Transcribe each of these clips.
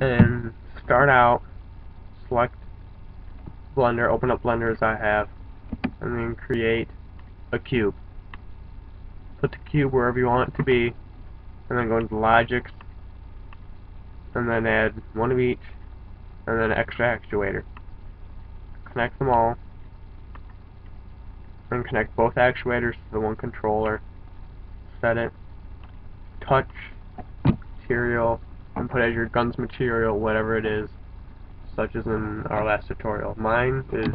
and start out, select Blender, open up Blender as I have, and then create a cube. Put the cube wherever you want it to be, and then go into Logics, and then add one of each, and then extra actuator. Connect them all, and connect both actuators to the one controller. Set it, touch, material, and put as your gun's material whatever it is, such as in our last tutorial. Mine is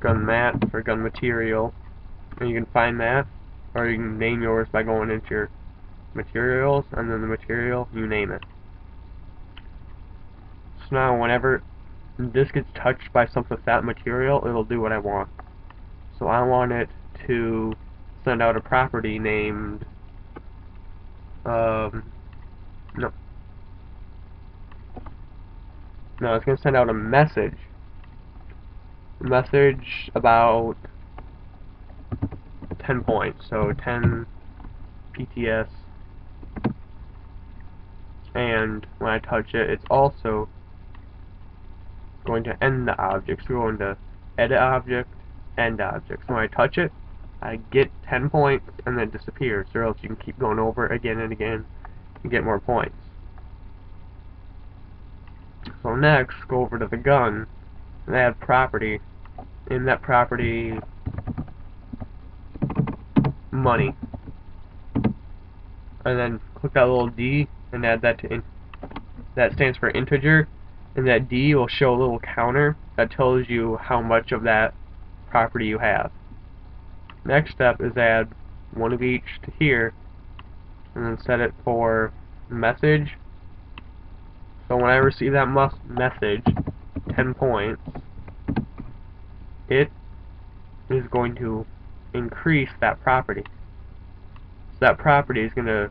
gun mat for gun material, and you can find that, or you can name yours by going into your materials, and then the material, you name it. So now whenever this gets touched by something with that material, it'll do what I want. So I want it to send out a property named um no no it's gonna send out a message. A message about 10 points so 10 PTS and when I touch it it's also going to end the object. So we're going to edit object end object. So when I touch it I get 10 points and then it disappears, or else you can keep going over again and again and get more points. So next, go over to the gun and add property. In that property, money. And then click that little D and add that to int that stands for integer and that D will show a little counter that tells you how much of that property you have. Next step is add one of each to here and then set it for message. So when I receive that message, 10 points, it is going to increase that property. So that property is going to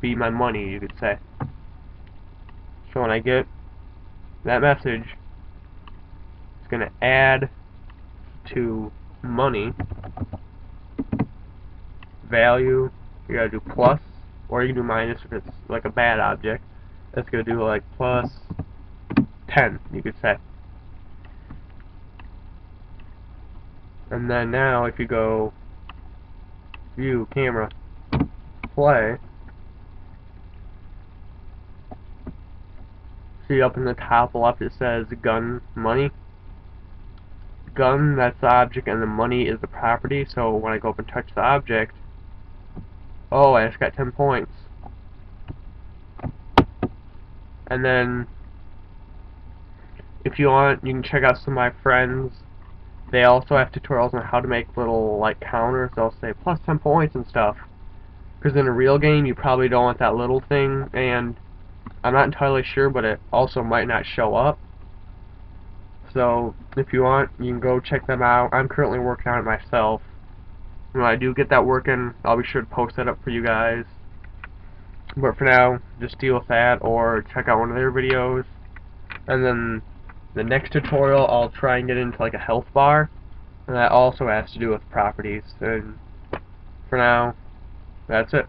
be my money, you could say. So when I get that message, it's going to add to money value, you gotta do plus, or you can do minus if it's like a bad object. That's gonna do like plus 10, you could say. And then now if you go view, camera, play, see up in the top left it says gun money. Gun, that's the object, and the money is the property, so when I go up and touch the object, Oh, I just got 10 points. And then, if you want, you can check out some of my friends. They also have tutorials on how to make little, like, counters. They'll say plus 10 points and stuff. Because in a real game, you probably don't want that little thing, and I'm not entirely sure, but it also might not show up. So, if you want, you can go check them out. I'm currently working on it myself when I do get that working, I'll be sure to post that up for you guys. But for now, just deal with that or check out one of their videos. And then the next tutorial, I'll try and get into like a health bar. And that also has to do with properties. And for now, that's it.